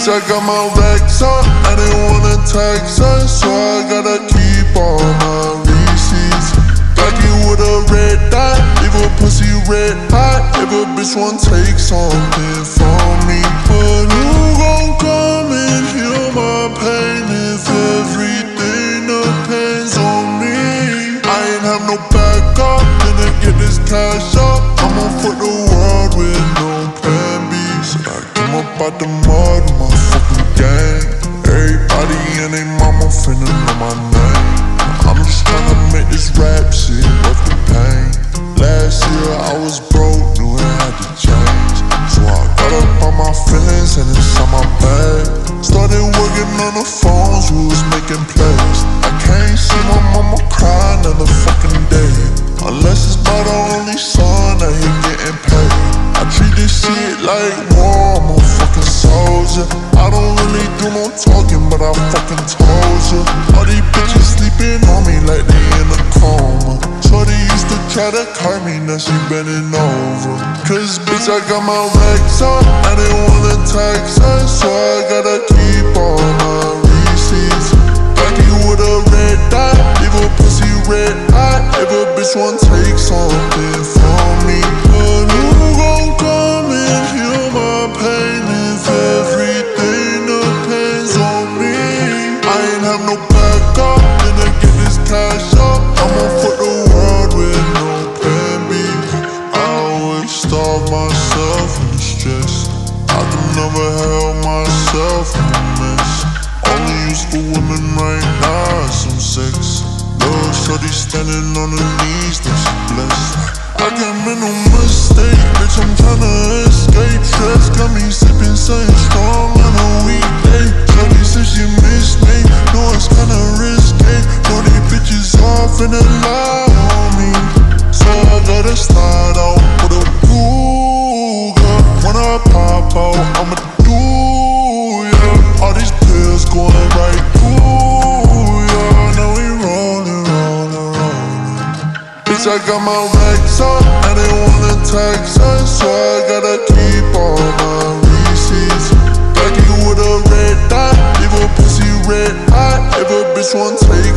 Bitch, I got my racks up, I didn't wanna tax her, so I gotta keep all my receipts. Got you with a red dot, leave a pussy red hot. If a bitch wanna take something from me, but who gon' come and heal my pain if everything depends on me? I ain't have no backup, then get this cash up. I'ma fuck the world with no plan B. So I come up out the mud, my gang. Everybody and they mama finna know my name. I'm just tryna make this rap shit worth the pain. Last year I was broke, knew it had to change. So I got up on my feelings and it's on my bag. Started working on the phones, we was making plays. I can't see my mama cry another fucking day. Unless it's by the only son that he getting paid. I treat this shit like war, soldier. I don't really do no talking, but I fucking told you. All these bitches sleeping on me like they in a coma. Shorty used to try to cut me, now she bending over. Cause bitch, I got my racks up, I didn't wanna tax her, so I gotta keep all my receipts. Got you with a red dot, leave a pussy red hot. If a bitch wanna take something no backup, then I get this cash up. I'ma fuck the world with no plan B. I always starve myself in the stress. I can never help myself in a mess. Only use for women right now is some sex. Little shorty standing on her knees, she blessed. I can't make no mistake, bitch. I'm tryna and lie on me, so I gotta start out with a Ruger. When I pop out, I'ma do ya. All these pills going right through ya. Now we rollin', rollin', rollin'. Bitch, I got my racks up, I didn't wanna tax her, so I gotta keep all my receipts. Got you with a red dot, leave a pussy red hot. If a bitch wanna take